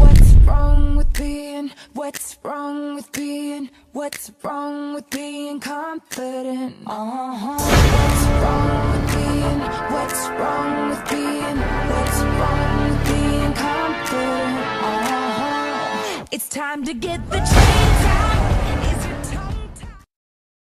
What's wrong with being? What's wrong with being? What's wrong with being confident? Uh-huh. What's It's time to get the chains out.